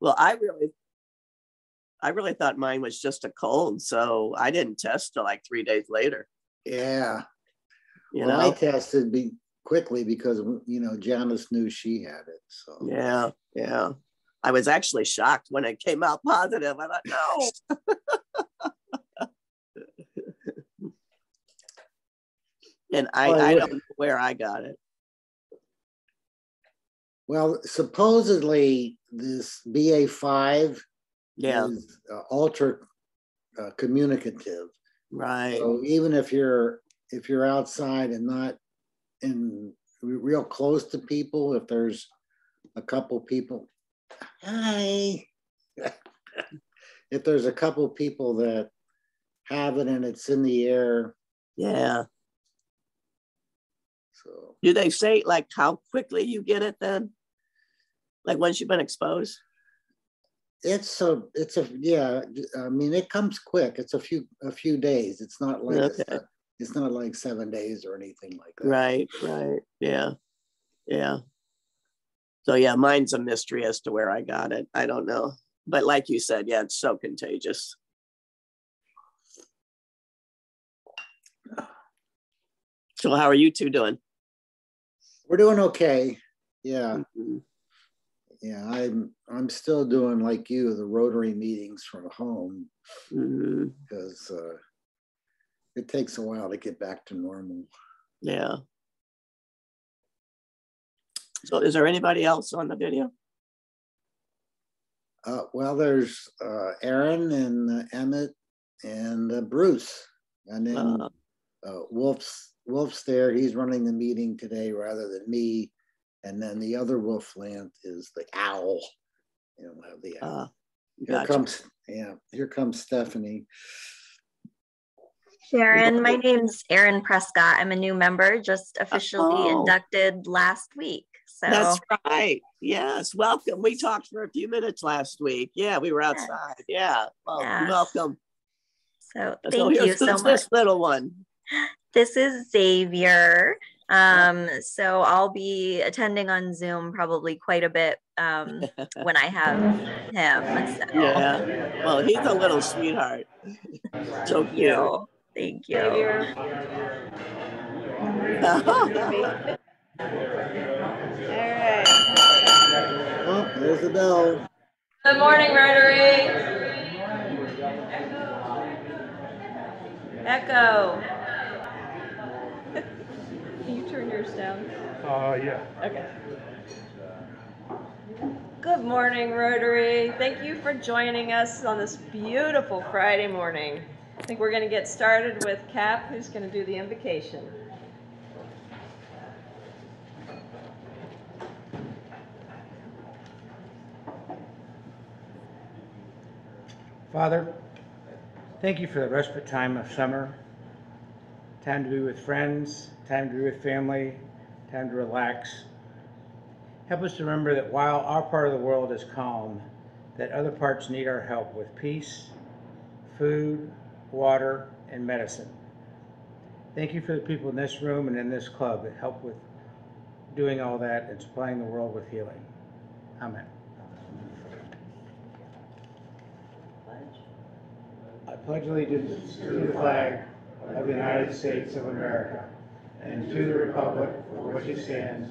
Well, I really, I really thought mine was just a cold, so I didn't test till like three days later. Yeah. You well, I tested be quickly because you know Janice knew she had it. So Yeah, yeah. I was actually shocked when it came out positive. I thought, no. and I, Well, I don't know where I got it. Well, supposedly this BA five Yeah, is uh, ultra uh, communicative. right. So even if you're if you're outside and not in real close to people, if there's a couple people, hi. if there's a couple people that have it and it's in the air, Yeah. so Do they say like how quickly you get it then? Like once you've been exposed? it's a it's a yeah. I mean, it comes quick. It's a few a few days. It's not like Okay. it's, it's not like seven days or anything like that. Right, right. Yeah. Yeah. So yeah, mine's a mystery as to where I got it. I don't know. But like you said, yeah, it's so contagious. So how are you two doing? We're doing okay. Yeah. Mhm. Yeah, I'm I'm still doing like you the Rotary meetings from home Mhm. because uh, it takes a while to get back to normal. Yeah. So is there anybody else on the video? Uh, well, there's uh, Aaron and uh, Emmett and uh, Bruce, and then Uh, uh, Wolf's Wolf's there. He's running the meeting today rather than me, and then the other Wolfland is the owl. You know, have the owl. uh, here gotcha. comes yeah, here comes Stephanie. Sharon, my name's Erin Prescott. I'm a new member, just officially Oh. inducted last week. So That's right. Yes. Welcome. We talked for a few minutes last week. Yeah, we were outside. Yeah. Well, Yeah. welcome. so So thank you so who's much. this little one. This is Xavier. Um, so I'll be attending on Zoom probably quite a bit um, when I have him. So Yeah. Well, he's a little sweetheart. So thank cute. you. Thank you. All right. Oh, there's the bell. Good morning, Rotary. Echo. Can you turn yours down? Uh, yeah. Okay. Good morning, Rotary. Thank you for joining us on this beautiful Friday morning. I think we're going to get started with Cap, who's going to do the invocation. Father, thank you for the respite time of summer. Time to be with friends, time to be with family, time to relax. Help us to remember that while our part of the world is calm, that other parts need our help with peace, food, water, and medicine. Thank you for the people in this room and in this club that help with doing all that and supplying the world with healing. Amen. I pledge allegiance to the flag of the United States of America and to the republic for which it stands,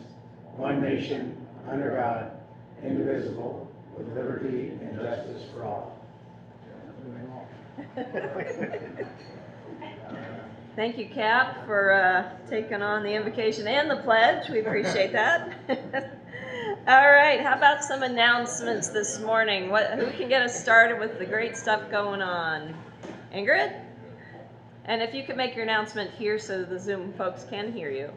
one nation, under God, indivisible, with liberty and justice for all. Thank you, Cap, for uh, taking on the invocation and the pledge. We appreciate that. All right, how about some announcements this morning? What, who can get us started with the great stuff going on? Ingrid? And if you could make your announcement here so the Zoom folks can hear you.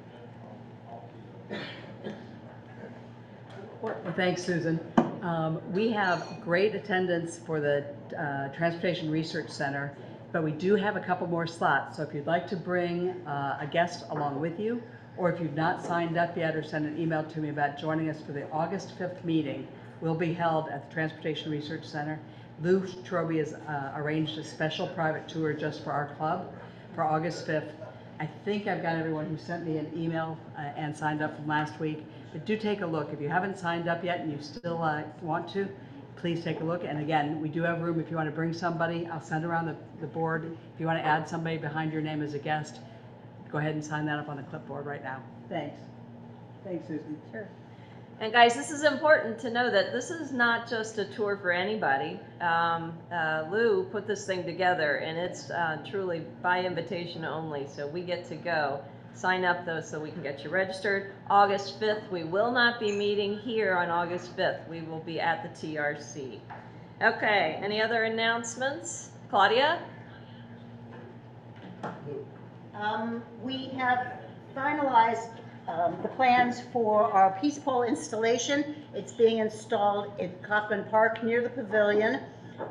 Well, thanks, Susan. Um, We have great attendance for the uh, Transportation Research Center, but we do have a couple more slots. So if you'd like to bring uh, a guest along with you, or if you've not signed up yet or send an email to me about joining us for the August 5th meeting, will be held at the Transportation Research Center. Lou Troby has uh, arranged a special private tour just for our club for August 5th. I think I've got everyone who sent me an email uh, and signed up from last week. But do take a look. If you haven't signed up yet and you still uh, want to, please take a look. And again, we do have room if you want to bring somebody. I'll send around the, the board. If you want to add somebody behind your name as a guest, go ahead and sign that up on the clipboard right now. Thanks. Thanks, Susan. Sure. And guys, this is important to know that this is not just a tour for anybody. Um, uh, Lou put this thing together and it's uh, truly by invitation only, so we get to go. Sign up though so we can get you registered. August 5th, we will not be meeting here on August 5th. We will be at the TRC. Okay, any other announcements? Claudia? Um, we have finalized, um, the plans for our peace pole installation. It's being installed at Coffman Park near the pavilion.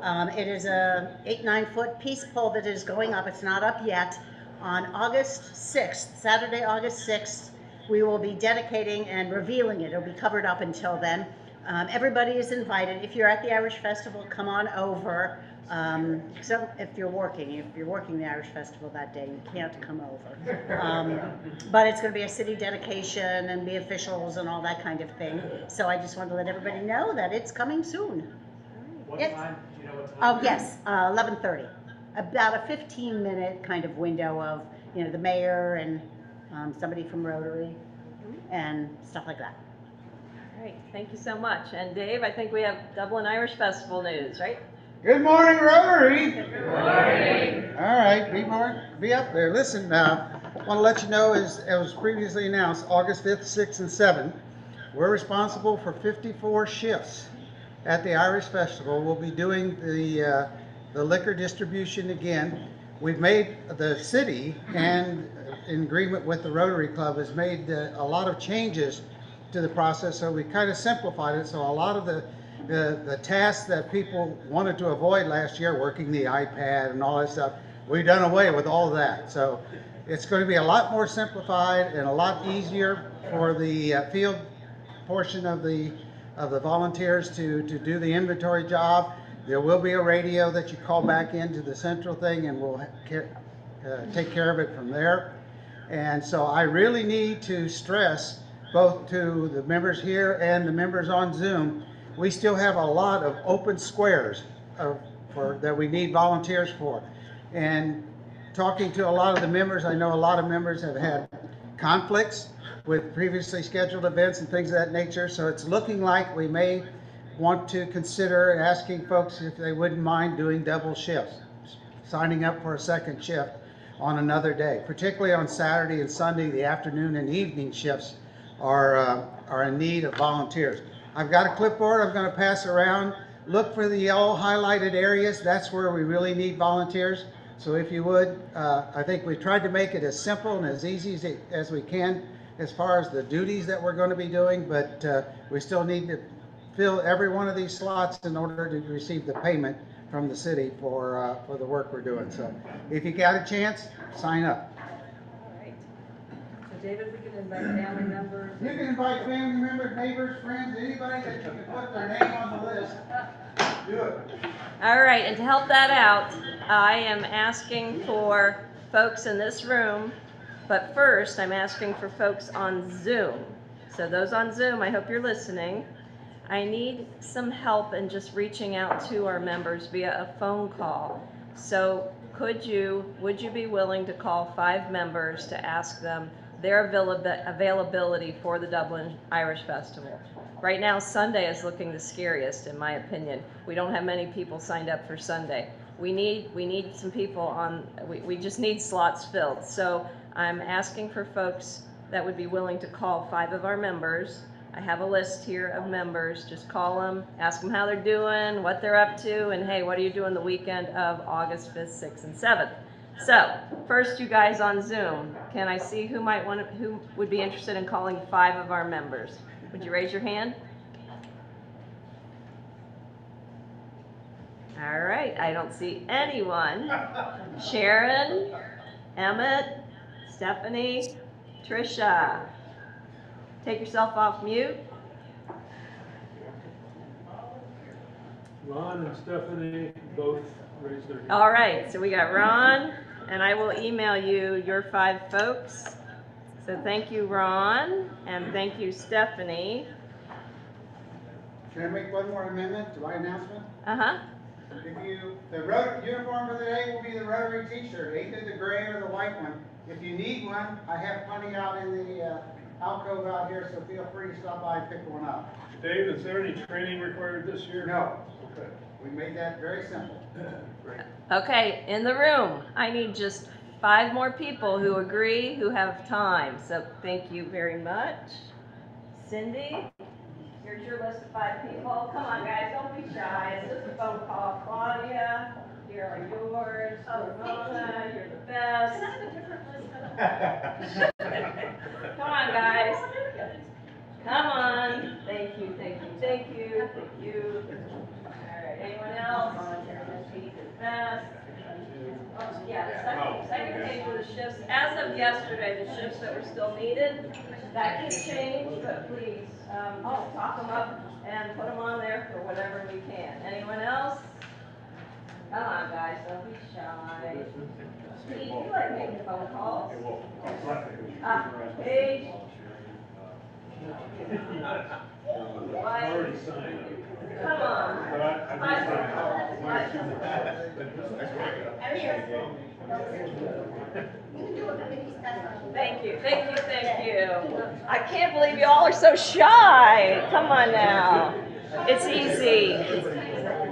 Um, it is a eight, nine foot peace pole that is going up, it's not up yet. On August sixth, Saturday, August sixth, we will be dedicating and revealing it. It'll be covered up until then. Um, everybody is invited. If you're at the Irish Festival, come on over. Um, so if you're working, if you're working the Irish Festival that day, you can't come over. Um, but it's gonna be a city dedication and be officials and all that kind of thing. So I just wanted to let everybody know that it's coming soon. What Yes. time, do you know what time? Oh, yes, uh, eleven thirty. About a fifteen minute kind of window of, you know, the mayor and, um, somebody from Rotary and stuff like that. All right, thank you so much. And Dave, I think we have Dublin Irish Festival news, right? Good morning, Rotary. Good morning. All right, be more, be up there. Listen, uh, want to let you know, as, as was previously announced, August 5th, 6th, and 7th, we're responsible for 54 shifts at the Irish Festival. We'll be doing the, uh, the liquor distribution again. We've made, the city, and in agreement with the Rotary Club, has made uh, a lot of changes to the process, so we kind of simplified it, so a lot of the, the, the tasks that people wanted to avoid last year, working the iPad and all that stuff, we've done away with all that. So it's going to be a lot more simplified and a lot easier for the uh, field portion of the, of the volunteers to, to do the inventory job. There will be a radio that you call back into the central thing and we'll uh, take care of it from there. And so I really need to stress both to the members here and the members on Zoom, we still have a lot of open squares of, for, that we need volunteers for. And talking to a lot of the members, I know a lot of members have had conflicts with previously scheduled events and things of that nature. So it's looking like we may want to consider asking folks if they wouldn't mind doing double shifts, signing up for a second shift on another day, particularly on Saturday and Sunday, the afternoon and evening shifts are, uh, are in need of volunteers. I've got a clipboard I'm gonna pass around. Look for the yellow highlighted areas. That's where we really need volunteers. So if you would, uh, I think we tried to make it as simple and as easy as, as we can as far as the duties that we're gonna be doing, but, uh, we still need to fill every one of these slots in order to receive the payment from the city for, uh, for the work we're doing. So if you got a chance, sign up. All right. So David, we can invite family members. You can invite family members, neighbors, friends, anybody that you can put their name on the list. Do it. All right, and to help that out, I am asking for folks in this room, but first I'm asking for folks on Zoom. So those on Zoom, I hope you're listening. I need some help in just reaching out to our members via a phone call. So could you, would you be willing to call five members to ask them their availability for the Dublin Irish Festival? Right now, Sunday is looking the scariest, in my opinion. We don't have many people signed up for Sunday. We need, we need some people on, we, we just need slots filled. So I'm asking for folks that would be willing to call five of our members. I have a list here of members. Just call them, ask them how they're doing, what they're up to, and hey, what are you doing the weekend of August 5th, 6th, and 7th? So, first, you guys on Zoom, can I see who might want to, who would be interested in calling five of our members? Would you raise your hand? All right, I don't see anyone. Sharon, Emmett, Stephanie, Trisha. Take yourself off mute. Ron and Stephanie both raised their hands. All right, so we got Ron, and I will email you your five folks. So thank you, Ron, and thank you, Stephanie. Can I make one more amendment to my announcement? Uh-huh. If you, the road, uniform for the day will be the Rotary t-shirt, either the gray or the white one. If you need one, I have plenty out in the uh, alcove out here, so feel free to stop by and pick one up. Dave, is there any training required this year? No, Okay, we made that very simple. great. Okay, in the room, I need just five more people who agree, who have time. So thank you very much. Cindy, here's your list of five people. Come on, guys, don't be shy. It's just a phone call. Claudia, here are yours. Ramona, you're the best. Come on, guys. Come on. Thank you, thank you, thank you, thank you. All right, anyone else? He's the Yeah, second, second page were the shifts, as of yesterday, the shifts that were still needed, that can change, but please, um, talk them up and put them on there for whatever we can. Anyone else? Come on, guys, don't be shy. Steve, you like making phone calls? Ah, Paige? White? Come on. Calls, five phone calls. Thank you, thank you, thank you. I can't believe you all are so shy. Come on now. It's easy.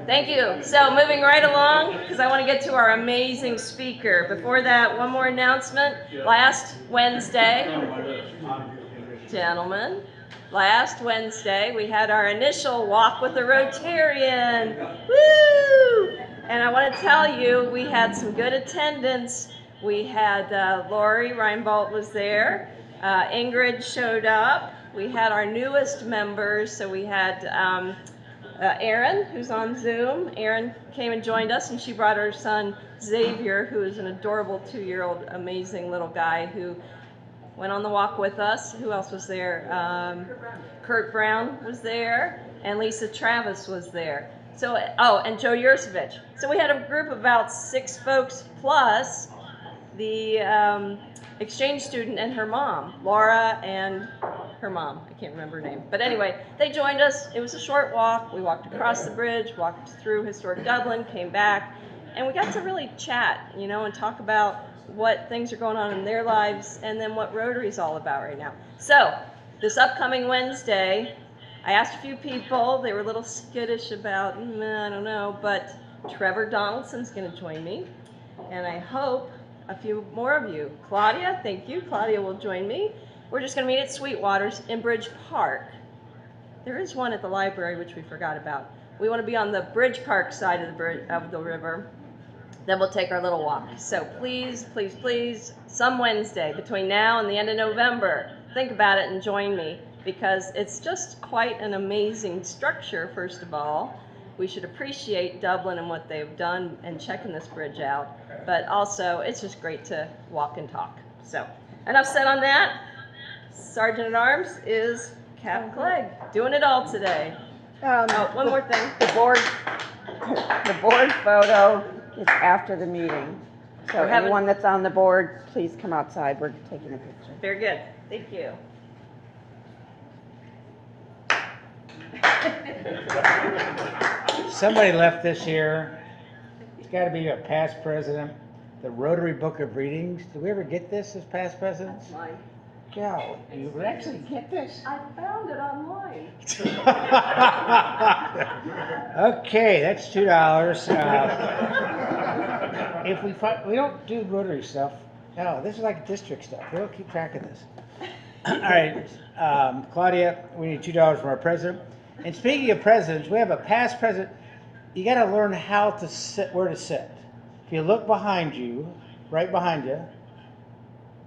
Thank you. So moving right along, because I want to get to our amazing speaker. Before that, one more announcement. Last Wednesday, gentlemen, last Wednesday, we had our initial walk with the Rotarian. Woo! And I want to tell you, we had some good attendance. We had uh, Lori Reinbold was there. Uh, Ingrid showed up. We had our newest members. So we had um, uh, Erin, who's on Zoom. Erin came and joined us, and she brought her son Xavier, who is an adorable two-year-old, amazing little guy who went on the walk with us. Who else was there? Um, Kurt Brown was there, and Lisa Travis was there. So, oh, and Joe Yursevich. So we had a group of about six folks plus the um, exchange student and her mom, Laura and her mom. I can't remember her name. But anyway, they joined us. It was a short walk. We walked across the bridge, walked through historic Dublin, came back, and we got to really chat, you know, and talk about what things are going on in their lives and then what Rotary's all about right now. So, this upcoming Wednesday, I asked a few people. They were a little skittish about, mm, I don't know, but Trevor Donaldson's going to join me, and I hope a few more of you. Claudia, thank you. Claudia will join me. We're just going to meet at Sweetwaters in Bridge Park. There is one at the library, which we forgot about. We want to be on the Bridge Park side of the, bridge, of the river. Then we'll take our little walk. So please, please, please, some Wednesday between now and the end of November, think about it and join me because it's just quite an amazing structure, first of all. We should appreciate Dublin and what they've done and checking this bridge out. But also, it's just great to walk and talk. So, enough said on that. Sergeant at Arms is Cap Clegg, doing it all today. Um, Oh, one more thing. The board, the board photo is after the meeting. So We're having- anyone that's on the board, please come outside. We're taking a picture. Very good. Thank you. Somebody left this here. It's got to be a past president. The Rotary Book of Readings. Did we ever get this as past presidents? Mine. Go. You would actually get this? I found it online. Okay, that's two dollars. Uh, If we we don't do Rotary stuff, no, this is like district stuff. We don't keep track of this. All right, um, Claudia, we need two dollars from our president. And speaking of presidents, we have a past president. You got to learn how to sit, where to sit. If you look behind you, right behind you,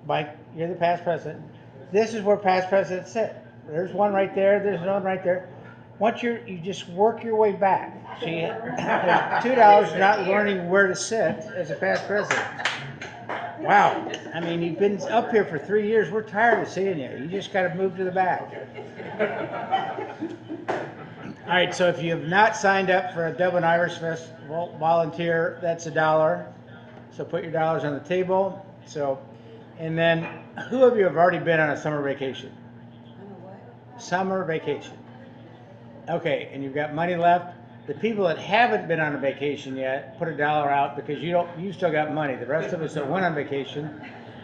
Mike, you're the past president. This is where past presidents sit. There's one right there. There's one right there. Once you're, you just work your way back. So you, there's two dollars not learning where to sit as a past president. Wow. I mean, you've been up here for three years. We're tired of seeing you. You just got to move to the back. All right. So if you have not signed up for a Dublin Irish Festival volunteer, that's a dollar. So put your dollars on the table. So, and then who of you have already been on a summer vacation? Summer vacation. Okay, and you've got money left. The people that haven't been on a vacation yet, put a dollar out because you don't, you still got money. The rest of us that went on vacation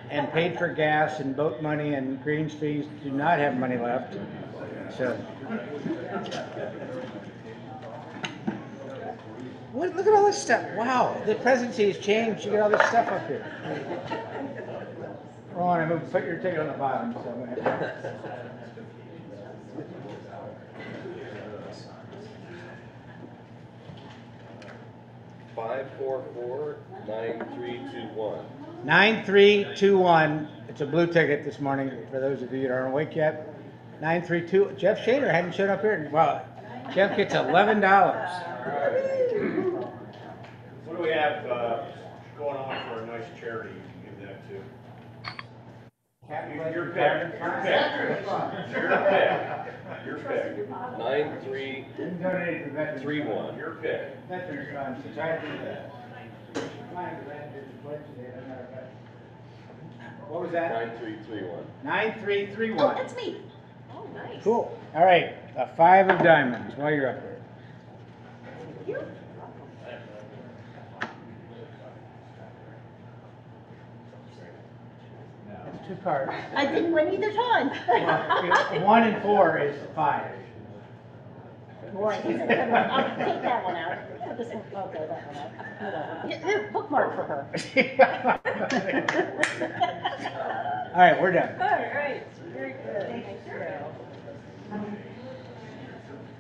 and paid for gas and boat money and greens fees do not have money left. So. Look, look at all this stuff. Wow, the presidency has changed. You got all this stuff up here. Ron, I'm gonna put your ticket on the bottom, so I'm gonna have to. Five four four nine three two one. 9321, it's a blue ticket this morning, for those of you that aren't awake yet. 932, Jeff Shader hadn't shown up here, well, Jeff gets $11. What do we have, uh, going on for a nice charity you can give that to? Your pick, your pick. Your pick, your pick, Nine three Donated to Veterans three one. your pick. Veterans Fund, since I do that. Mine, 'cause I did the pledge today, doesn't matter if What was that? Nine three three one. 9331. Oh, that's me. Oh, nice. Cool, all right, a five of diamonds while you're up there. It's two cards. I didn't win either time. One and four is five. Boy, he's a good one. I'll take that one out. Put this one, okay, that one out. Whatever. Here, here, Bookmark for her. All right, we're done. All right, very good. Thank you.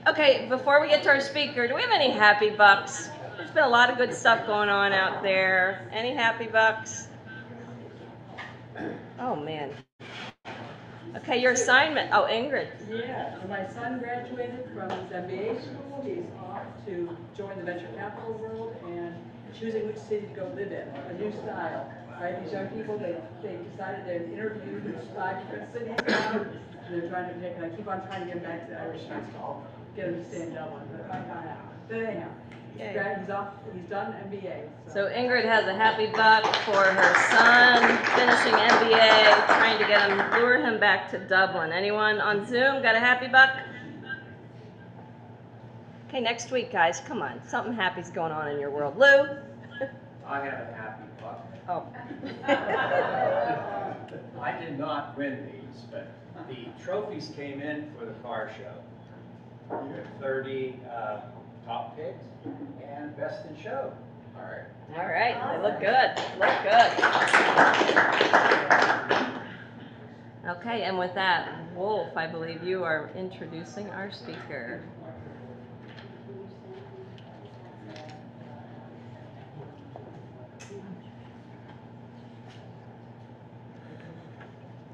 Okay, before we get to our speaker, do we have any happy bucks? There's been a lot of good stuff going on out there. Any happy bucks? Oh, man. Okay, your assignment. Oh, Ingrid. Yeah, my son graduated from his MBA school. He's off to join the venture capital world and choosing which city to go live in, a new style. Right, these young people, they, they decided they'd interview five different cities now, and they're trying to pick, and I keep on trying to get back to the Irish festival, get them to stay in Dublin, but I can't happen. But anyhow, he's Yay. he's off, he's done MBA. So Ingrid has a happy buck for her son finishing MBA, trying to get him, lure him back to Dublin. Anyone on Zoom got a happy buck? Okay, next week, guys, come on. Something happy's going on in your world. Lou? I have a happy buck. Oh. I did not win these, but the trophies came in for the car show. You have thirty, uh, top picks and best in show. All right. All right, they look good, look good. Okay, and with that, Wolf, I believe you are introducing our speaker.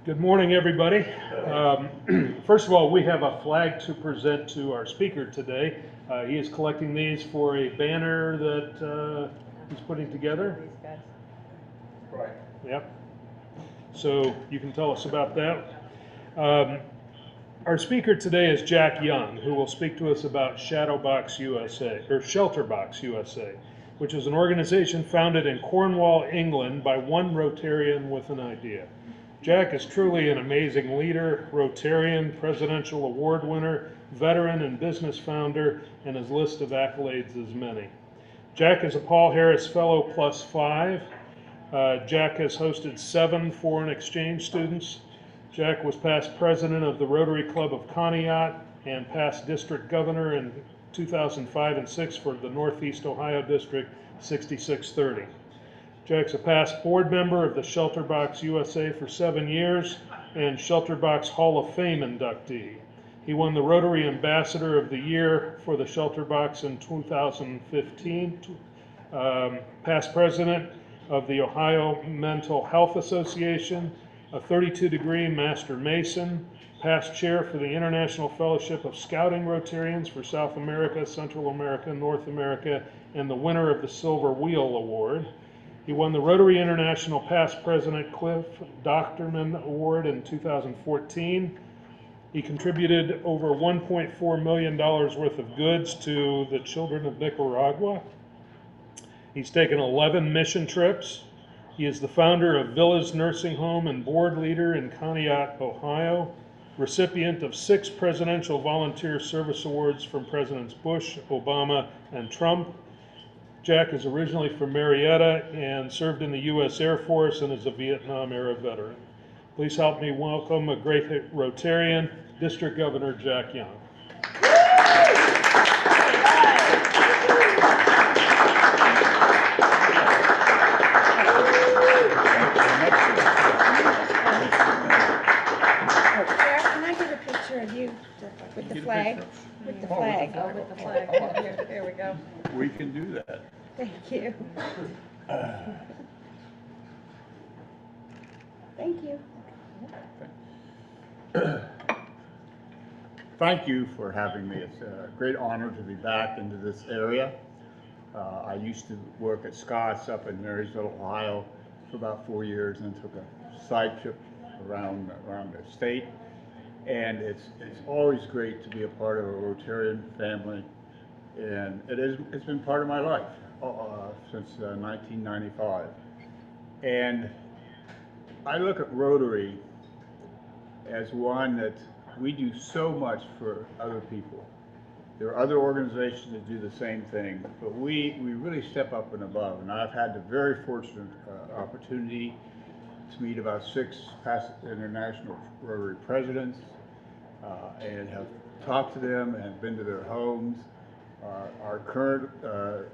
Good morning, everybody. Um, First of all, we have a flag to present to our speaker today. Uh, He is collecting these for a banner that uh, he's putting together. These guys. Right. Yep. So you can tell us about that. Um, Our speaker today is Jack Young, who will speak to us about Shadowbox USA, or Shelterbox USA, which is an organization founded in Cornwall, England by one Rotarian with an idea. Jack is truly an amazing leader, Rotarian, Presidential Award winner, veteran and business founder, and his list of accolades is many. Jack is a Paul Harris Fellow Plus Five. Uh, Jack has hosted seven foreign exchange students. Jack was past president of the Rotary Club of Conneaut and past district governor in 2005 and 6 for the Northeast Ohio District 6630. Jack's a past board member of the Shelterbox USA for seven years and Shelterbox Hall of Fame inductee. He won the Rotary Ambassador of the Year for the Shelter Box in 2015. Um, past president of the Ohio Mental Health Association, a 32 degree Master Mason, past chair for the International Fellowship of Scouting Rotarians for South America, Central America, North America, and the winner of the Silver Wheel Award. He won the Rotary International Past President Cliff Dochterman Award in 2014. He contributed over $1.4 million worth of goods to the children of Nicaragua. He's taken 11 mission trips. He is the founder of Villas Nursing Home and board leader in Conneaut, Ohio. recipient of six Presidential Volunteer Service Awards from Presidents Bush, Obama, and Trump. Jack is originally from Marietta and served in the U.S. Air Force and is a Vietnam era veteran. Please help me welcome a great Rotarian, District Governor Jack Young. Can I get a picture of you with the flag? With the flag. Oh, with the flag. Oh, here, here we go. We can do that. Thank you. Thank you. Thank you for having me. It's a great honor to be back into this area. Uh, I used to work at Scotts up in Marysville, Ohio for about four years and took a side trip around, around the state. And it's, it's always great to be a part of a Rotarian family. And it is, it's been part of my life uh, since uh, 1995. And I look at Rotary as one that we do so much for other people. There are other organizations that do the same thing, but we, we really step up and above. And I've had the very fortunate uh, opportunity to meet about six past international Rotary presidents uh, and have talked to them and been to their homes. Our, our current uh,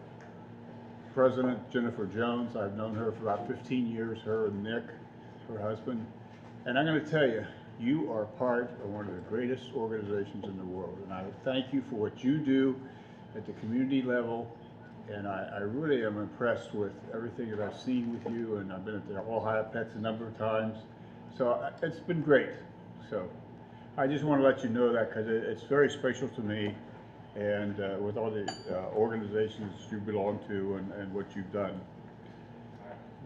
president, Jennifer Jones, I've known her for about 15 years, her and Nick, her husband. And I'm going to tell you, you are part of one of the greatest organizations in the world. And I thank you for what you do at the community level. And I, I really am impressed with everything that I've seen with you. And I've been at the Ohio Pets a number of times. So it's been great. So I just want to let you know that because it, it's very special to me and uh, with all the uh, organizations you belong to and, and what you've done.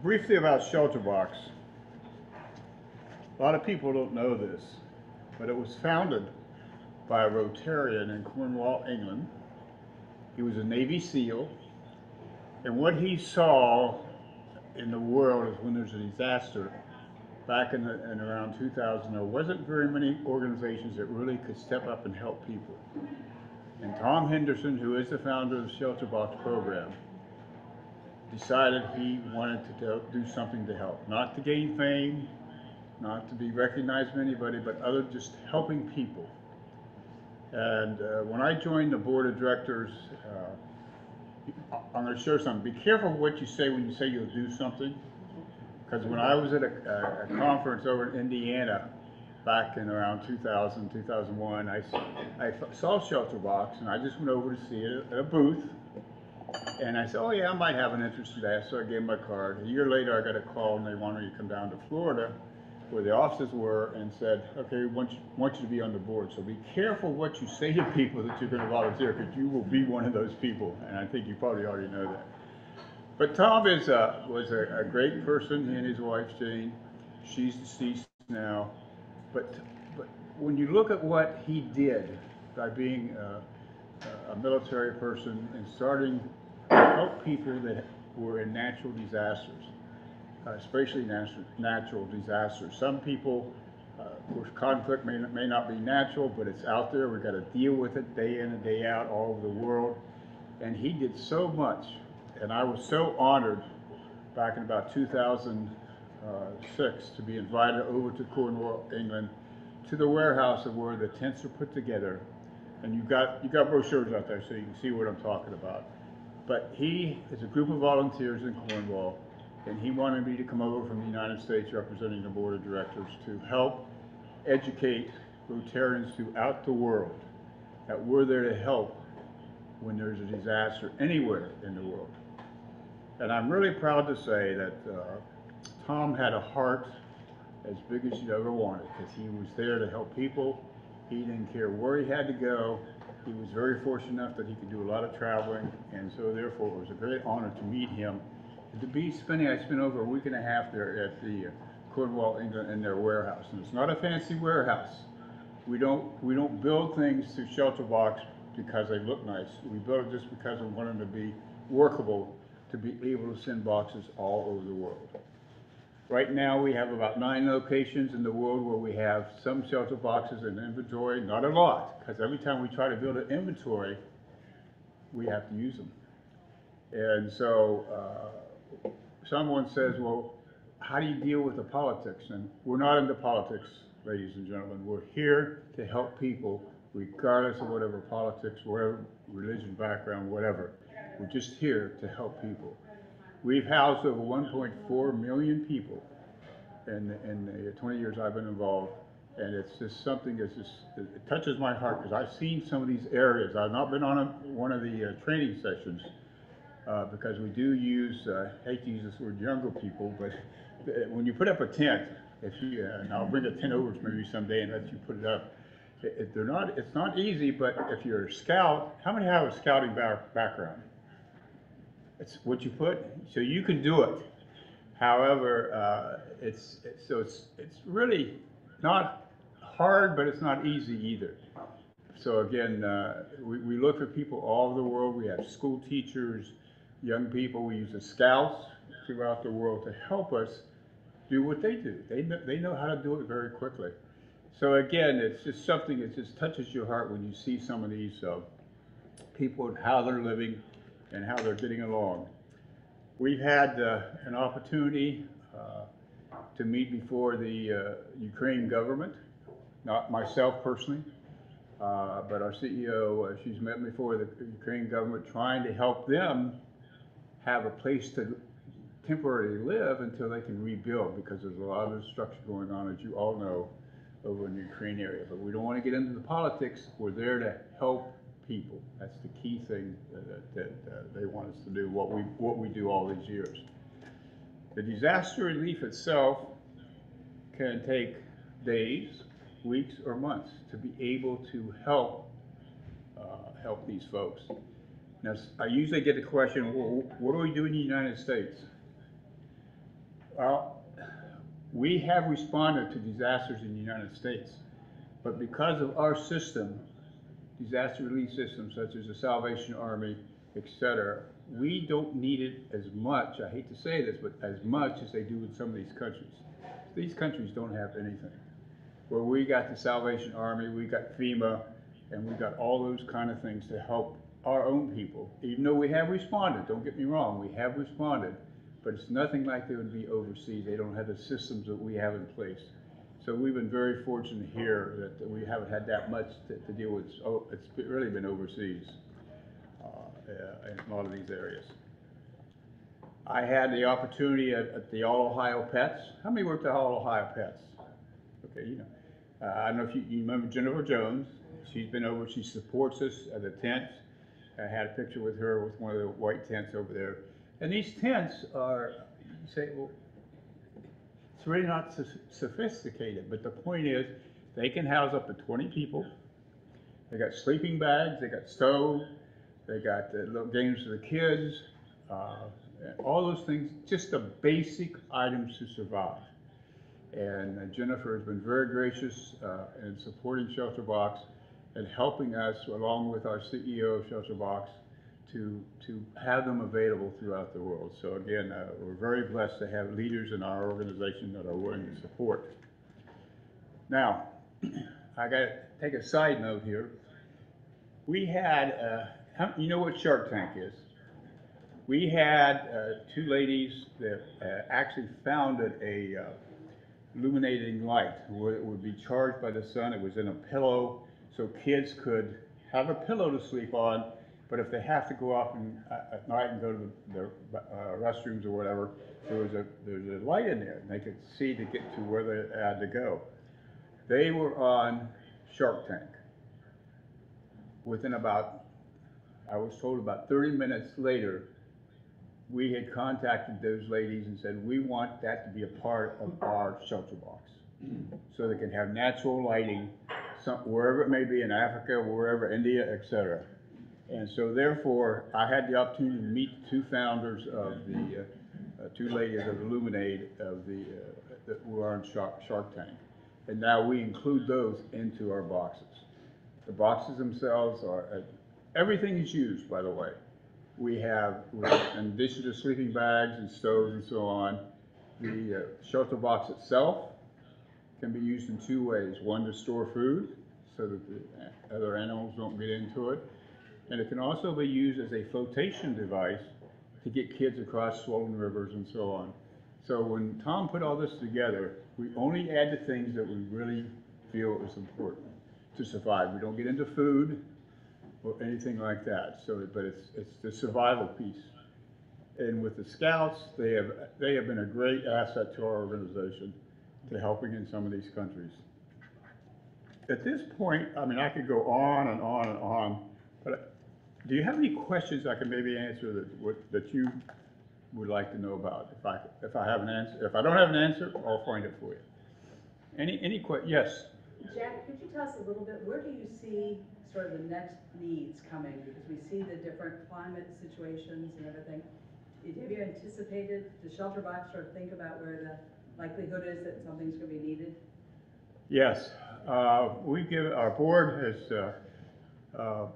Briefly about Shelter Box. A lot of people don't know this, but it was founded by a Rotarian in Cornwall, England. He was a Navy SEAL, and what he saw in the world is when there's a disaster, back in, the, in around 2000, there wasn't very many organizations that really could step up and help people. And Tom Henderson, who is the founder of the Shelter Box program, decided he wanted to do- do something to help, not to gain fame, not to be recognized by anybody, but other just helping people. And uh, when I joined the board of directors, uh, I'm going to share something. Be careful what you say when you say you'll do something. Because when I was at a, a, conference over in Indiana back in around 2000, 2001, I, I saw Shelter Box and I just went over to see it at a booth. And I said, oh yeah, I might have an interest in that. So I gave my card. A year later, I got a call and they wanted me to come down to Florida where the offices were and said, okay, we want you, want you to be on the board. So be careful what you say to people that you're going to volunteer because you will be one of those people. And I think you probably already know that. But Tom is a, was a, a great person, and his wife Jane. She's deceased now. But, but when you look at what he did by being uh, a, a military person and starting to help people that were in natural disasters, uh, especially natural, natural disasters. Some people, uh, of course, conflict may, may not be natural, but it's out there. We've got to deal with it day in and day out all over the world. And he did so much. And I was so honored back in about 2006 to be invited over to Cornwall, England, to the warehouse of where the tents are put together. And you got you got brochures out there so you can see what I'm talking about. But he is a group of volunteers in Cornwall, and he wanted me to come over from the United States representing the board of directors to help educate Rotarians throughout the world that we're there to help when there's a disaster anywhere in the world. And I'm really proud to say that uh, Tom had a heart as big as you ever wanted because he was there to help people. He didn't care where he had to go. He was very fortunate enough that he could do a lot of traveling, and so therefore it was a great honor to meet him. To be spending, I spent over a week and a half there at the uh, Cornwall, England, in their warehouse. And it's not a fancy warehouse. We don't, we don't build things to shelter box because they look nice. We build it just because we want them to be workable, to be able to send boxes all over the world. Right now, we have about nine locations in the world where we have some shelter boxes in inventory, not a lot, because every time we try to build an inventory, we have to use them. And so, uh, someone says, well, how do you deal with the politics? And we're not into politics, ladies and gentlemen. We're here to help people regardless of whatever politics, whatever religion, background, whatever. We're just here to help people. We've housed over 1.4 million people in, in the 20 years I've been involved. And it's just something that's just, it touches my heart because I've seen some of these areas. I've not been on a, one of the uh, training sessions uh, because we do use, uh, I hate to use this word jungle people, but uh, when you put up a tent, if you, uh, and I'll bring a tent over to maybe someday and let you put it up. It- they're not, it's not easy, but if you're a scout, how many have a scouting back, background? It's what you put, so you can do it. However, uh, it's, it's, so it's, it's really not hard, but it's not easy either. So again, uh, we, we look for people all over the world. We have school teachers, young people. We use the scouts throughout the world to help us do what they do. They, kn- they know how to do it very quickly. So again, it's just something that just touches your heart when you see some of these uh, people and how they're living and how they're getting along. We've had uh, an opportunity uh, to meet before the uh, Ukraine government, not myself personally, uh, but our CEO, uh, she's met before the Ukraine government trying to help them have a place to temporarily live until they can rebuild because there's a lot of destruction going on, as you all know, over in the Ukraine area. But we don't want to get into the politics. We're there to help people. That's the key thing that, that uh, they want us to do, what we, what we do all these years. The disaster relief itself can take days, weeks, or months to be able to help, uh, help these folks. Now, I usually get the question, well, what do we do in the United States? Well, we have responded to disasters in the United States, but because of our system, disaster relief systems such as the Salvation Army, etc., we don't need it as much, I hate to say this, but as much as they do in some of these countries. These countries don't have anything. Where we got the Salvation Army, we got FEMA, and we got all those kind of things to help our own people. Even though we have responded, don't get me wrong, we have responded, but it's nothing like they would be overseas. They don't have the systems that we have in place. So we've been very fortunate here that we haven't had that much to, to deal with. It's really been overseas uh, uh, in a lot of these areas. I had the opportunity at, at the All Ohio Pets. How many worked at All Ohio Pets? Okay, you know. Uh, I don't know if you, you remember Jennifer Jones. She's been over, she supports us at the tent. I had a picture with her with one of the white tents over there. And these tents are, you say, well, it's really not so- sophisticated, but the point is, they can house up to 20 people. They got sleeping bags, they got stove, they got the little games for the kids, uh, all those things, just the basic items to survive. And uh, Jennifer has been very gracious uh, in supporting Shelter Box and helping us, along with our CEO of Shelter Box, to, to have them available throughout the world. So again, uh, we're very blessed to have leaders in our organization that are willing to support. Now, I got to take a side note here. We had, uh, you know what Shark Tank is? We had uh, two ladies that uh, actually founded a uh, illuminating light where it would be charged by the sun. It was in a pillow, so kids could have a pillow to sleep on. But if they have to go up and, uh, at night and go to the, the uh, restrooms or whatever, there was a there's a light in there, and they could see to get to where they had to go. They were on Shark Tank. Within about, I was told about 30 minutes later, we had contacted those ladies and said, we want that to be a part of our shelter box. So they can have natural lighting, some, wherever it may be in Africa, wherever, India, et cetera. And so therefore, I had the opportunity to meet the two founders of the, uh, uh, two ladies of LuminAID of the, uh, that were on Shark, Shark Tank. And now we include those into our boxes. The boxes themselves are, uh, everything is used, by the way. We have, in addition to sleeping bags and stoves and so on, The uh, shelter box itself can be used in two ways. One, to store food so that the other animals don't get into it. And it can also be used as a flotation device to get kids across swollen rivers and so on. So when Tom put all this together, we only add the things that we really feel is important to survive. We don't get into food or anything like that. So, but it's, it's the survival piece. And with the scouts, they have, they have been a great asset to our organization to helping in some of these countries. At this point, I mean, I could go on and on and on, but do you have any questions I can maybe answer that, what- that you would like to know about? If I, if I have an answer, if I don't have an answer, I'll find it for you. Any, any que, yes? Jack, could you tell us a little bit, where do you see sort of the next needs coming? Because we see the different climate situations and everything. Have you anticipated, the shelter box sort of think about where the likelihood is that something's gonna be needed? Yes, uh, we give, our board has, uh, uh,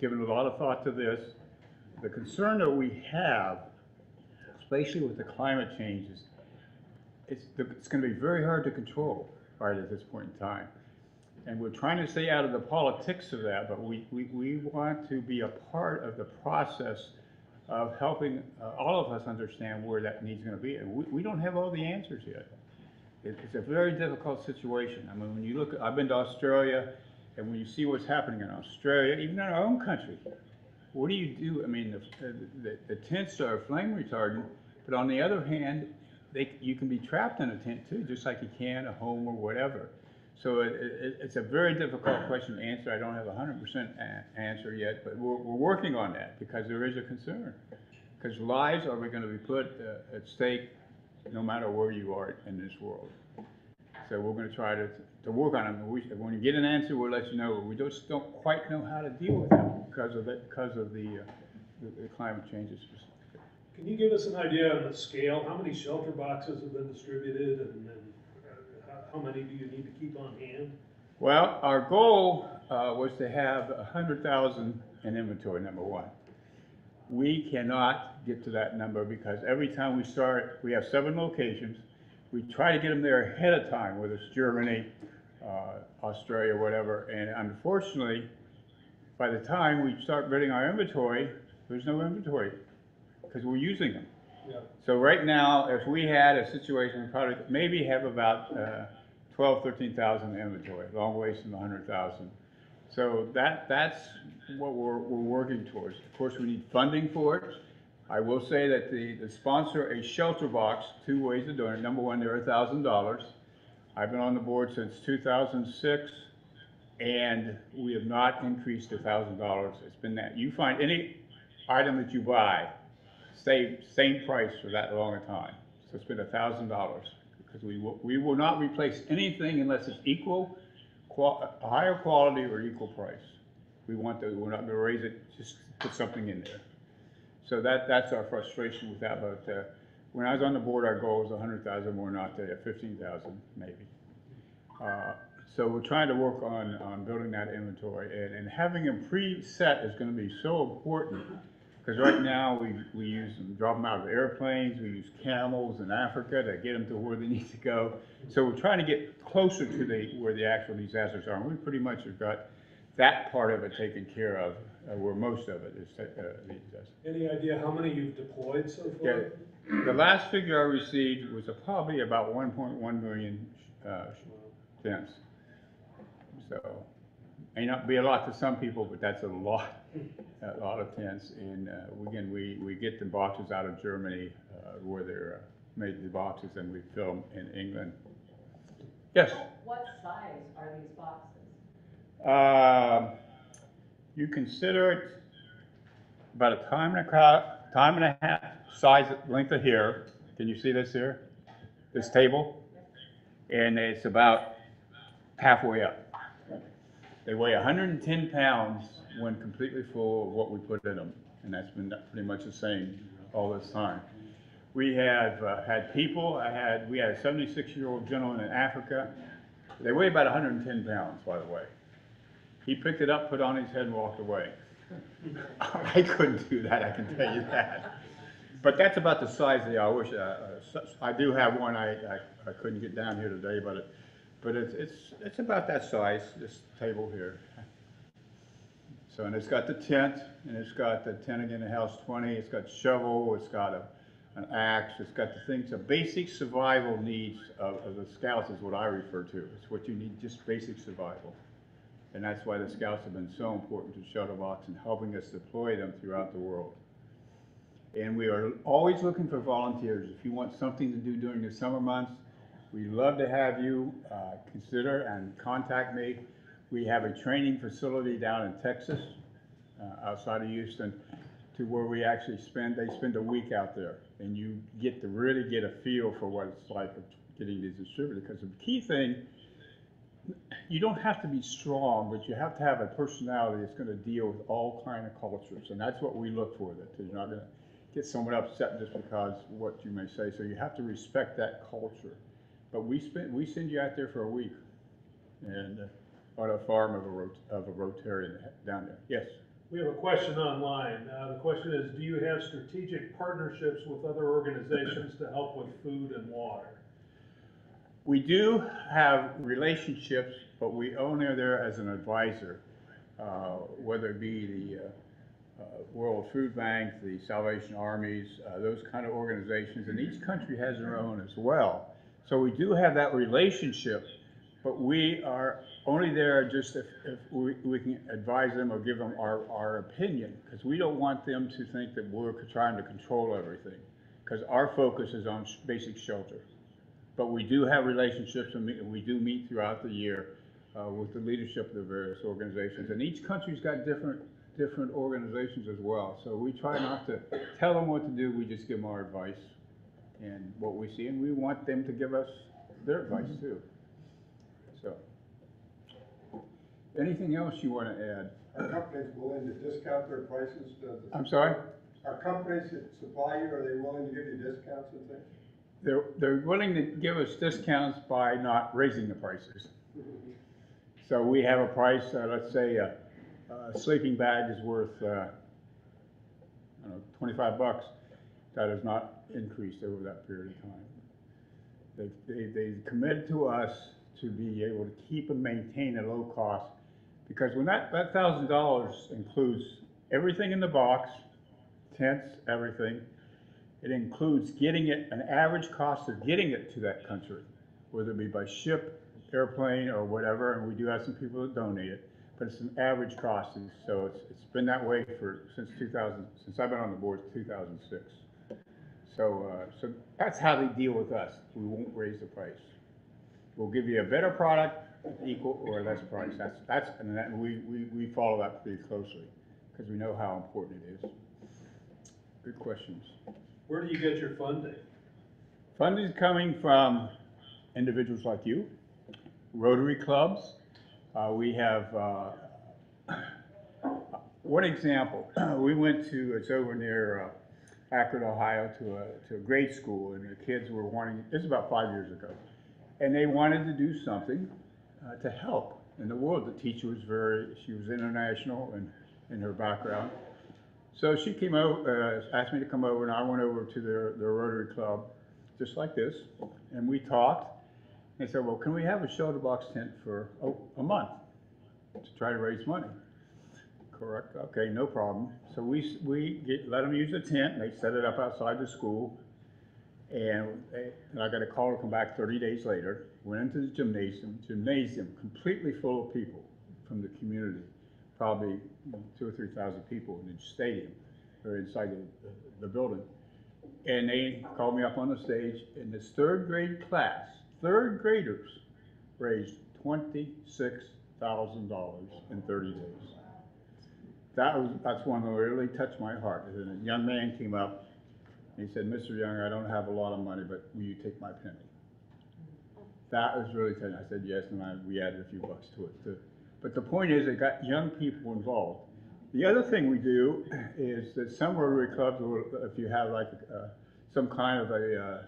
given a lot of thought to this. The concern that we have, especially with the climate changes, it's, it's gonna be very hard to control right at this point in time. And we're trying to stay out of the politics of that, but we, we, we want to be a part of the process of helping uh, all of us understand where that need's gonna be. And we, we don't have all the answers yet. It- It's a very difficult situation. I mean, when you look, I've been to Australia, and when you see what's happening in Australia, even in our own country, what do you do? I mean, the, the, the tents are flame retardant, but on the other hand, they, you can be trapped in a tent too, just like you can a home or whatever. So it, it, it's a very difficult question to answer. I don't have a hundred percent answer yet, but we're, we're working on that because there is a concern. Because lives are going to be put uh, at stake no matter where you are in this world. So we're going to try to, to work on it. We, when you get an answer, we'll let you know. We just don't quite know how to deal with that because of because of the, uh, the, the climate changes. Can you give us an idea on the scale? How many shelter boxes have been distributed and uh, how, many do you need to keep on hand? Well, our goal uh, was to have a hundred thousand in inventory, number one. We cannot get to that number because every time we start, we have seven locations. We try to get them there ahead of time, whether it's Germany, uh, Australia, whatever. And unfortunately, by the time we start building our inventory, there's no inventory because we're using them. Yeah. So right now, if we had a situation, we probably maybe have about uh, 12, 13,000 inventory, long ways from the 100,000. So that, that's what we're, we're working towards. Of course, we need funding for it. I will say that the, the sponsor a shelter box, two ways of doing it. Number one, they're $1,000. I've been on the board since 2006, and we have not increased $1,000. It's been that. You find any item that you buy, same, same price for that long a time. So it's been $1,000 because we will, we will not replace anything unless it's equal, qual, higher quality or equal price. We want to, we're not going to raise it, just put something in there. So that, that's our frustration with that, but, uh, when I was on the board, our goal was hundred thousand, we're not there, fifteen thousand maybe. Uh, So we're trying to work on, on building that inventory, and, and having them preset is gonna be so important. Because right now, we, we use them, drop them out of airplanes, we use camels in Africa to get them to where they need to go. So we're trying to get closer to the, where the actual disasters are, and we pretty much have got that part of it taken care of, uh, where most of it is, uh. Any idea how many you've deployed so Yeah, far? the last figure I received was probably about one point one million, uh, tents. So, may not be a lot to some people, but that's a lot, a lot of tents. And, uh, again, we, we get the boxes out of Germany, uh, where they're uh, made the boxes and we fill them in England. Yes? What size are these boxes? Um, you consider it about a time and a half, time and a half size, length of here. Can you see this here? This table? And it's about halfway up. They weigh hundred and ten pounds when completely full of what we put in them. And that's been pretty much the same all this time. We have uh, had people, I had, we had a seventy-six-year-old gentleman in Africa. They weigh about hundred and ten pounds, by the way. He picked it up, put it on his head, and walked away. I couldn't do that, I can tell you that. But that's about the size they are. I wish, uh, uh, s- I do have one, I, I, I couldn't get down here today, but it, but it's, it's, it's about that size, this table here. So, and it's got the tent, and it's got the tent again, the house twenty, it's got shovel, it's got a, an axe, it's got the things, the basic survival needs of, of the scouts is what I refer to. It's what you need, just basic survival. And that's why the scouts have been so important to Shelter Box and helping us deploy them throughout the world. And we are always looking for volunteers. If you want something to do during the summer months, we'd love to have you uh, consider and contact me. We have a training facility down in Texas, uh, outside of Houston, to where we actually spend, they spend a week out there. And you get to really get a feel for what it's like getting these distributed. Because the key thing, you don't have to be strong, but you have to have a personality that's going to deal with all kind of cultures. And that's what we look for, that you're not going to get someone upset just because what you may say. So you have to respect that culture. But we spend, we send you out there for a week and uh, on a farm of a, rot- of a Rotarian down there. Yes? We have a question online. Uh, the question is, do you have strategic partnerships with other organizations to help with food and water? We do have relationships, but we only are there as an advisor, uh, whether it be the uh, uh, World Food Bank, the Salvation Armies, uh, those kind of organizations, and each country has their own as well. So we do have that relationship, but we are only there just if, if we, we can advise them or give them our, our opinion, because we don't want them to think that we're trying to control everything, because our focus is on sh- basic shelter. But we do have relationships and we- we do meet throughout the year uh, with the leadership of the various organizations. And each country's got different, different organizations as well. So we try not to tell them what to do, we just give them our advice and what we see. And we want them to give us their advice too. So. Anything else you want to add? Are companies willing to discount their prices? to the- I'm sorry? Are companies that supply you, are they willing to give you discounts and things? They're, they're willing to give us discounts by not raising the prices. So we have a price, uh, let's say a, a sleeping bag is worth, uh, I don't know, twenty-five bucks. That has not increased over that period of time. They, they, they committed to us to be able to keep and maintain a low cost. Because when that, that thousand dollars includes everything in the box, tents, everything, it includes getting it, an average cost of getting it to that country, whether it be by ship, airplane, or whatever, and we do have some people that donate it, but it's an average cost, and so it's, it's been that way for, since two thousand, since I've been on the board, two thousand six. So, uh, so that's how they deal with us, we won't raise the price. We'll give you a better product, equal or less price, that's, that's, and that, we, we, we follow that pretty closely, because we know how important it is. Good questions. Where do you get your funding? Funding is coming from individuals like you, Rotary clubs. Uh, we have, uh, one example, we went to, it's over near uh, Akron, Ohio, to a, to a grade school, and the kids were wanting, this is about five years ago, and they wanted to do something uh, to help in the world. The teacher was very, she was international in, in her background. So she came over, uh, asked me to come over, and I went over to their, their Rotary Club, just like this, and we talked. They said, well, can we have a shelter box tent for a, a month to try to raise money? Correct, okay, no problem. So we, we get, let them use the tent, and they set it up outside the school. And they, and I got a call to come back thirty days later, went into the gymnasium, gymnasium completely full of people from the community. Probably two or three thousand people in the stadium, or inside the, the building. And they called me up on the stage, and this third grade class, third graders, raised twenty-six thousand dollars in thirty days. That was, that's one that really touched my heart. And a young man came up, and he said, Mr. Young, I don't have a lot of money, but will you take my penny? That was really touching. I said, yes, and I, we added a few bucks to it too. But the point is, it got young people involved. The other thing we do is that some Rotary clubs, will, if you have like uh, some kind of a uh,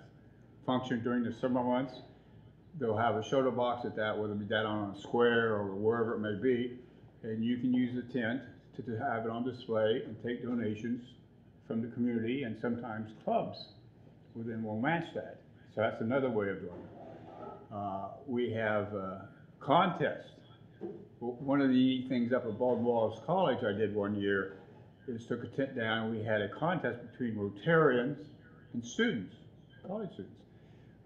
function during the summer months, they'll have a shelter box at that, whether it be that on a square or wherever it may be, and you can use the tent to, to have it on display and take donations from the community and sometimes clubs will then will match that. So that's another way of doing it. Uh, we have contests. One of the things up at Baldwin Wallace College I did one year is took a tent down. We had a contest between Rotarians and students, college students,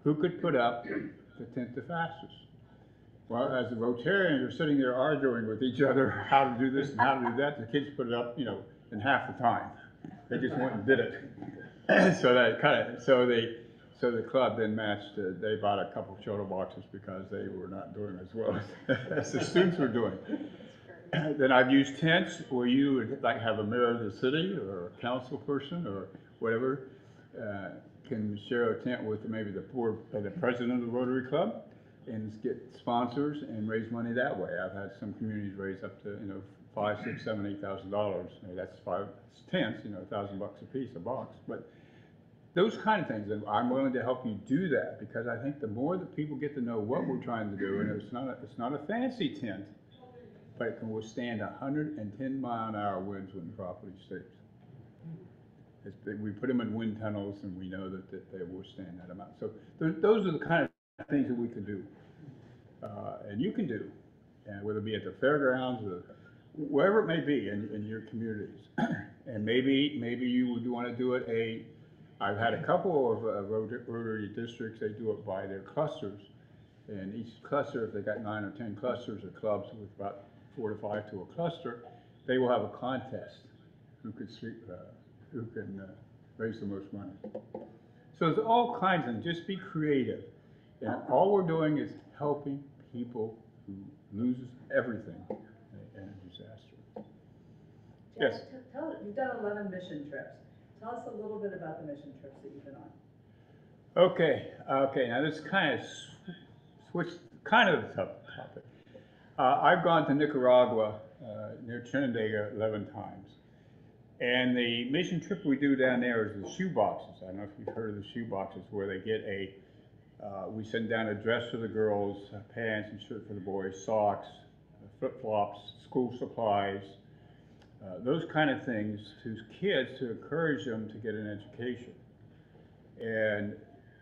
who could put up the tent the fastest. Well, as the Rotarians are sitting there arguing with each other how to do this and how to do that, the kids put it up, you know, in half the time. They just went and did it. so that kind of, so they, so the club then matched. Uh, they bought a couple of shelter boxes because they were not doing as well as the students were doing. then I've used tents where you would like have a mayor of the city or a council person or whatever uh, can share a tent with maybe the board, uh, the president of the Rotary Club and get sponsors and raise money that way. I've had some communities raise up to, you know, five, six, seven, eight thousand dollars. That's five tents, you know, a thousand bucks a piece, a box. But those kind of things, and I'm willing to help you do that because I think the more that people get to know what we're trying to do, and it's not a, it's not a fancy tent, but it can withstand hundred and ten mile an hour winds when stays. It's, we put them in wind tunnels and we know that, that they withstand that amount. So th- those are the kind of things that we can do. Uh, and you can do, and whether it be at the fairgrounds or wherever it may be in, in your communities. and maybe, maybe you would want to do it a, I've had a couple of uh, Rotary districts, they do it by their clusters. And each cluster, if they got nine or 10 clusters or clubs with about four to five to a cluster, they will have a contest who could sweep, uh, who can uh, raise the most money. So there's all kinds of, just be creative. And all we're doing is helping people who loses everything in a disaster. Yes. Jack, t- Tell, you've done 11 mission trips. Tell us a little bit about the mission trips that you've been on. Okay, okay, now this kind of switch, kind of the topic. Uh, I've gone to Nicaragua, uh, near Trinidad 11 times. And the mission trip we do down there is the shoe boxes. I don't know if you've heard of the shoe boxes where they get a, uh, we send down a dress for the girls, pants and shirt for the boys, socks, flip flops, school supplies, uh, those kind of things to kids to encourage them to get an education. And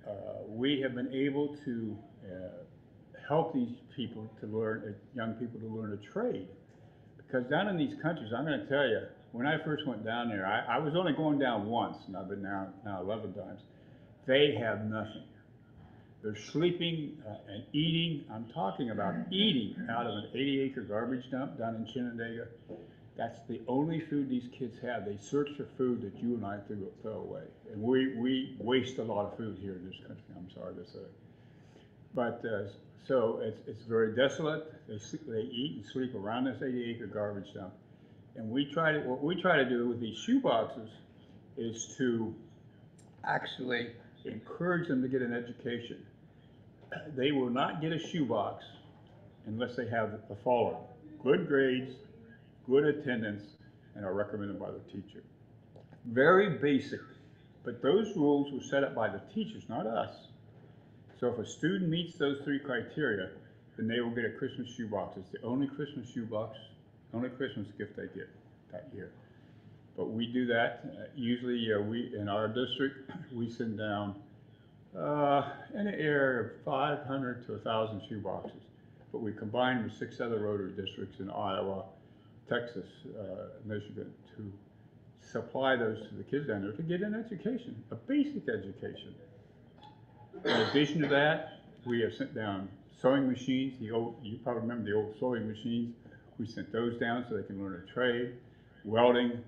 uh, we have been able to uh, help these people to learn, uh, young people to learn a trade. Because down in these countries, I'm going to tell you, when I first went down there, I, I was only going down once, and I've been now, now 11 times. They have nothing. They're sleeping uh, and eating. I'm talking about eating out of an 80 acre garbage dump down in Chinandega. That's the only food these kids have. They search for food that you and I throw away. And we, we waste a lot of food here in this country, I'm sorry to say. But uh, so it's, it's very desolate. They, they eat and sleep around this 80 acre garbage dump. And we try to, what we try to do with these shoe boxes is to actually encourage them to get an education. They will not get a shoebox unless they have the following good grades, good attendance, and are recommended by the teacher. Very basic, but those rules were set up by the teachers, not us. So if a student meets those three criteria, then they will get a Christmas shoebox. It's the only Christmas shoebox, only Christmas gift they get that year. But we do that. Uh, usually, uh, we in our district, we send down uh, in area of 500 to 1,000 shoe boxes. But we combine with six other Rotary districts in Iowa, Texas, uh, Michigan to supply those to the kids down there to get an education, a basic education. In addition to that, we have sent down sewing machines. The old, you probably remember the old sewing machines. We sent those down so they can learn a trade. Welding,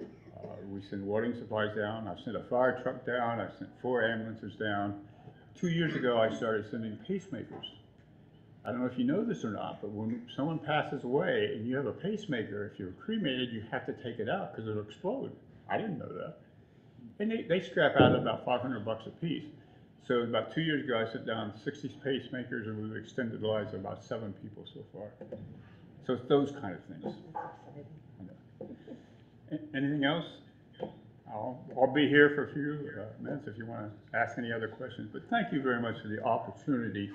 uh, we send welding supplies down. I've sent a fire truck down. I've sent four ambulances down. Two years ago, I started sending pacemakers. I don't know if you know this or not, but when someone passes away and you have a pacemaker, if you're cremated, you have to take it out because it'll explode. I didn't know that. And they, they scrap out about 500 bucks a piece. So about two years ago, I sent down 60 pacemakers and we've extended the lives of about seven people so far. So it's those kind of things. Anything else? I'll, I'll be here for a few uh, minutes if you want to ask any other questions. But thank you very much for the opportunity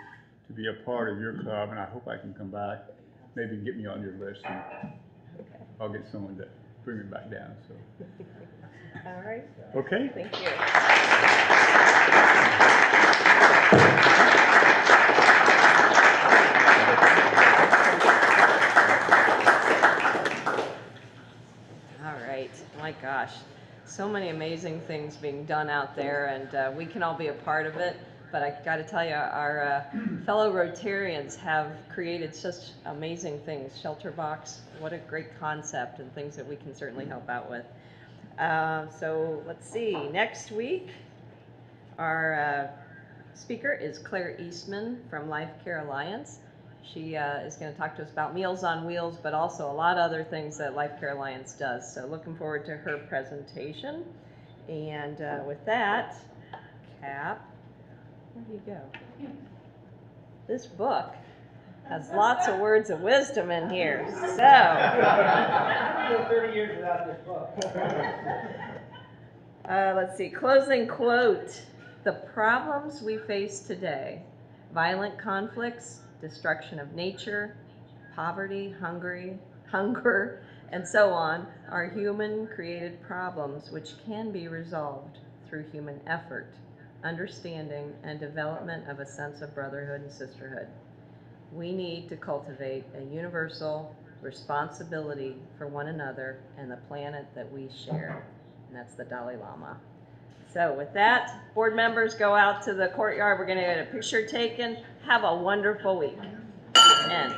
to be a part of your club, and I hope I can come back. Maybe get me on your list, and I'll get someone to bring me back down. So All right, Okay? thank you. All right, my gosh, so many amazing things being done out there, and uh, we can all be a part of it. But I got to tell you, our uh, fellow Rotarians have created such amazing things. Shelter Box, what a great concept, and things that we can certainly help out with. Uh, so let's see, next week, our uh, speaker is Claire Eastman from Life Care Alliance. She uh, is going to talk to us about Meals on Wheels, but also a lot of other things that Life Care Alliance does. So looking forward to her presentation. And uh, with that, Cap, where do you go? This book has lots of words of wisdom in here. So. 30 years without this book. Uh, let's see, closing quote. The problems we face today, violent conflicts, destruction of nature, poverty, hungry, hunger, and so on, are human created problems which can be resolved through human effort, understanding, and development of a sense of brotherhood and sisterhood. We need to cultivate a universal responsibility for one another and the planet that we share and that's the Dalai Lama. So with that, board members go out to the courtyard. We're gonna get a picture taken. Have a wonderful week. And